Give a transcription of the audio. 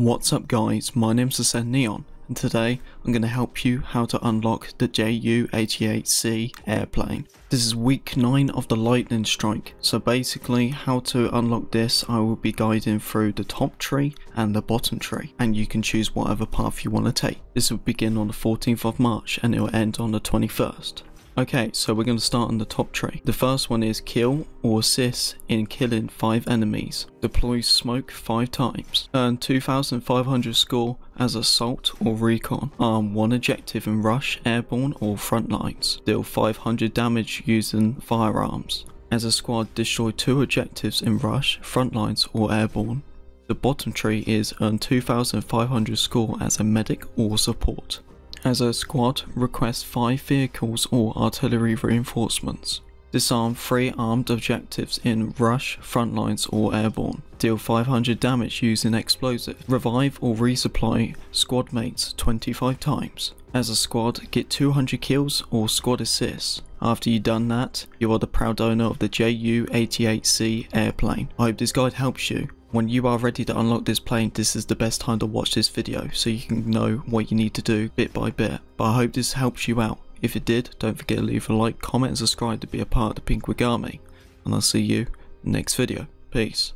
What's up guys, my name's Ascend Neon and today I'm going to help you how to unlock the Ju-88C airplane. This is week 9 of the lightning strike, so basically how to unlock this I will be guiding through the top tree and the bottom tree and you can choose whatever path you want to take. This will begin on the 14th of March and it will end on the 21st. Okay, so we're going to start on the top tree. The first one is kill or assist in killing 5 enemies. Deploy smoke 5 times. Earn 2500 score as assault or recon. Arm 1 objective in rush, airborne or front lines. Deal 500 damage using firearms. As a squad, destroy 2 objectives in rush, front lines or airborne. The bottom tree is earn 2500 score as a medic or support. As a squad, request 5 vehicles or artillery reinforcements. Disarm 3 armed objectives in rush, frontlines or airborne. Deal 500 damage using explosive. Revive or resupply squad mates 25 times. As a squad, get 200 kills or squad assists. After you've done that, you are the proud owner of the Ju-88C airplane. I hope this guide helps you. When you are ready to unlock this plane, this is the best time to watch this video so you can know what you need to do bit by bit. But I hope this helps you out. If it did, don't forget to leave a like, comment and subscribe to be a part of the Pink Wig Army. And I'll see you next video. Peace.